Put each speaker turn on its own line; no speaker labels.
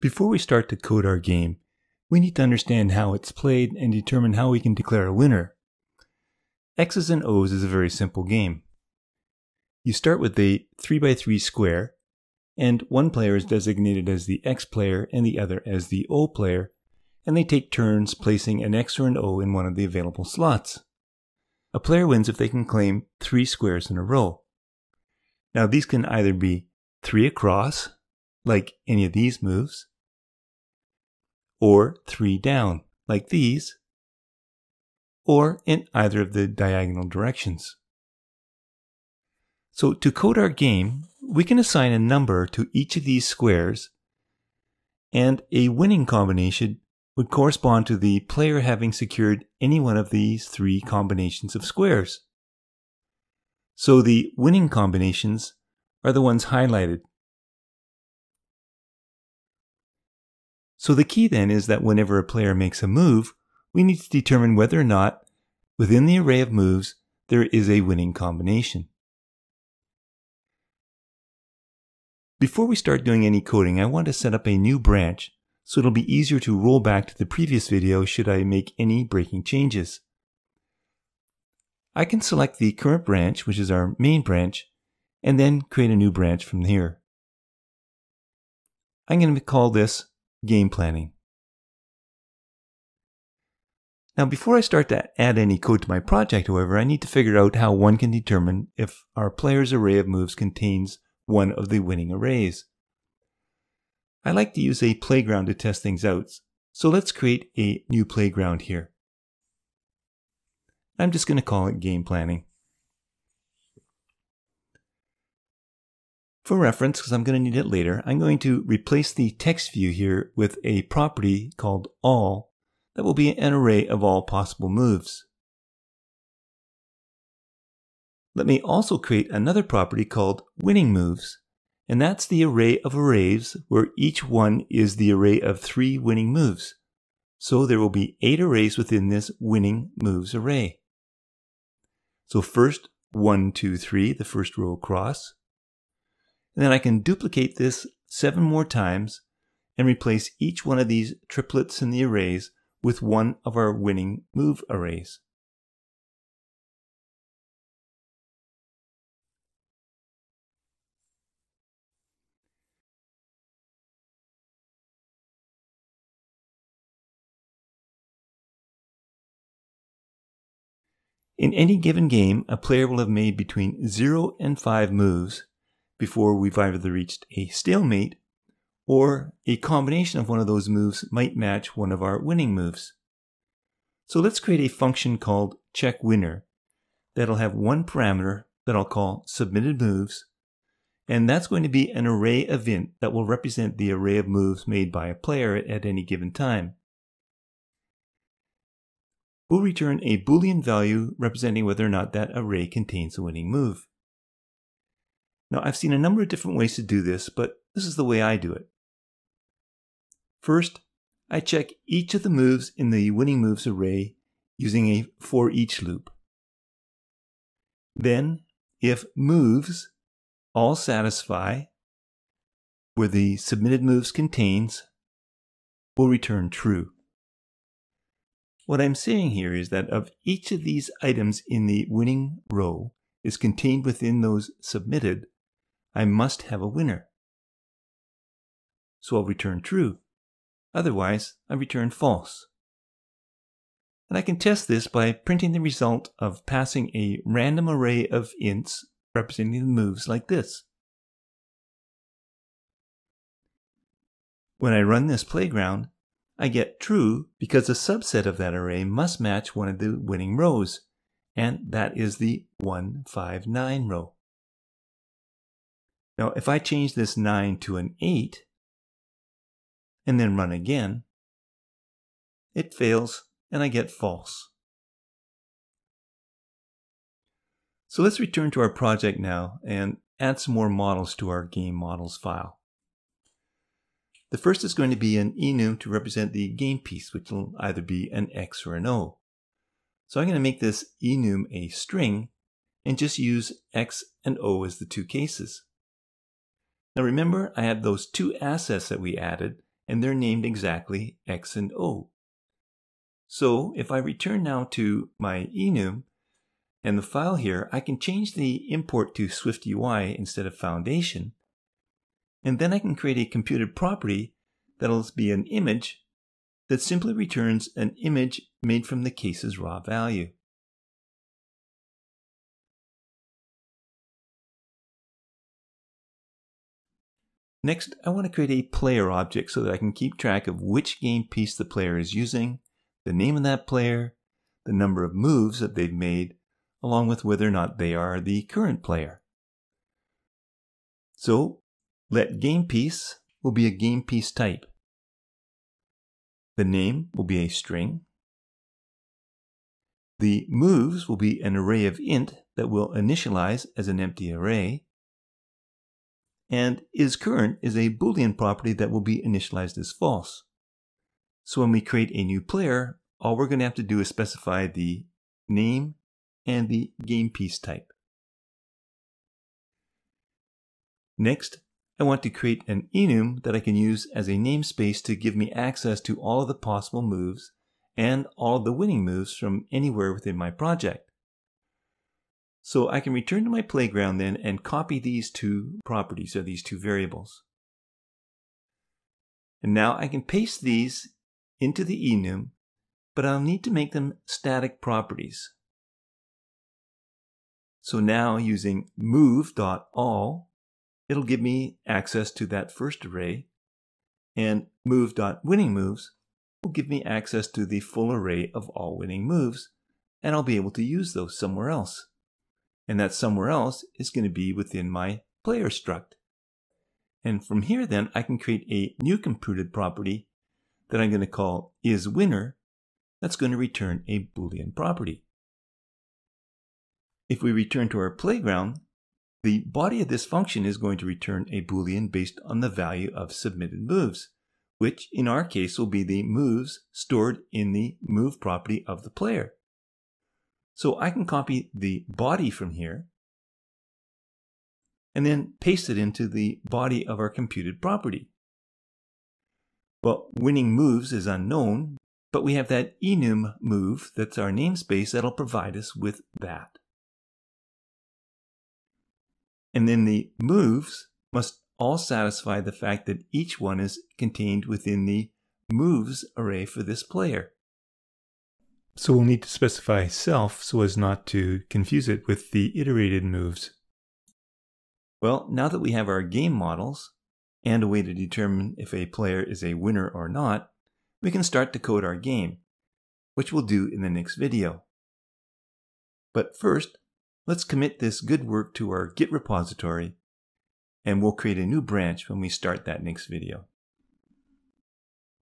Before we start to code our game, we need to understand how it's played and determine how we can declare a winner. X's and O's is a very simple game. You start with a 3x3 square, and one player is designated as the X player and the other as the O player, and they take turns placing an X or an O in one of the available slots. A player wins if they can claim three squares in a row. Now these can either be three across, like any of these moves, or three down, like these, or in either of the diagonal directions. So to code our game, we can assign a number to each of these squares, and a winning combination would correspond to the player having secured any one of these three combinations of squares. So the winning combinations are the ones highlighted. So the key then is that whenever a player makes a move, we need to determine whether or not, within the array of moves, there is a winning combination. Before we start doing any coding, I want to set up a new branch so it'll be easier to roll back to the previous video should I make any breaking changes. I can select the current branch, which is our main branch, and then create a new branch from here. I'm going to call this game planning. Now, before I start to add any code to my project, however, I need to figure out how one can determine if our player's array of moves contains one of the winning arrays. I like to use a playground to test things out, so let's create a new playground here. I'm just going to call it game planning. For reference, because I'm going to need it later, I'm going to replace the text view here with a property called all that will be an array of all possible moves. Let me also create another property called winning moves, and that's the array of arrays where each one is the array of three winning moves. So there will be eight arrays within this winning moves array. So first, one, two, three, the first row across. And then I can duplicate this seven more times and replace each one of these triplets in the arrays with one of our winning move arrays. In any given game, a player will have made between 0 and 5 moves before we've either reached a stalemate or a combination of one of those moves might match one of our winning moves. So let's create a function called checkWinner that'll have one parameter that I'll call submitted moves, and that's going to be an array of int that will represent the array of moves made by a player at any given time. We'll return a boolean value representing whether or not that array contains a winning move. Now, I've seen a number of different ways to do this, but this is the way I do it. First, I check each of the moves in the winning moves array using a for each loop. Then, if moves all satisfy where the submitted moves contains, will return true. What I'm saying here is that of each of these items in the winning row is contained within those submitted, I must have a winner. So I'll return true. Otherwise, I return false. And I can test this by printing the result of passing a random array of ints representing the moves like this. When I run this playground, I get true because a subset of that array must match one of the winning rows, and that is the 159 row. Now, if I change this 9 to an 8, and then run again, it fails and I get false. So let's return to our project now and add some more models to our game models file. The first is going to be an enum to represent the game piece, which will either be an X or an O. So I'm going to make this enum a string and just use X and O as the two cases. Now remember, I have those two assets that we added, and they're named exactly X and O. So if I return now to my enum and the file here, I can change the import to SwiftUI instead of Foundation. And then I can create a computed property that'll be an image that simply returns an image made from the case's raw value. Next, I want to create a player object so that I can keep track of which game piece the player is using, the name of that player, the number of moves that they've made, along with whether or not they are the current player. So, let game piece will be a game piece type. The name will be a string. The moves will be an array of int that will initialize as an empty array and isCurrent is a Boolean property that will be initialized as false. So when we create a new player, all we're going to have to do is specify the name and the game piece type. Next, I want to create an enum that I can use as a namespace to give me access to all of the possible moves and all of the winning moves from anywhere within my project. So I can return to my playground then and copy these two properties or these two variables. And now I can paste these into the enum, but I'll need to make them static properties. So now using move.all, it'll give me access to that first array, and move.winningMoves will give me access to the full array of all winning moves, and I'll be able to use those somewhere else and that somewhere else is going to be within my player struct. And from here then I can create a new computed property that I'm going to call isWinner that's going to return a Boolean property. If we return to our playground, the body of this function is going to return a Boolean based on the value of submitted moves, which in our case will be the moves stored in the move property of the player. So I can copy the body from here and then paste it into the body of our computed property. Well, winning moves is unknown, but we have that enum move that's our namespace that'll provide us with that. And then the moves must all satisfy the fact that each one is contained within the moves array for this player. So we'll need to specify self so as not to confuse it with the iterated moves. Well, now that we have our game models and a way to determine if a player is a winner or not, we can start to code our game, which we'll do in the next video. But first, let's commit this good work to our Git repository, and we'll create a new branch when we start that next video.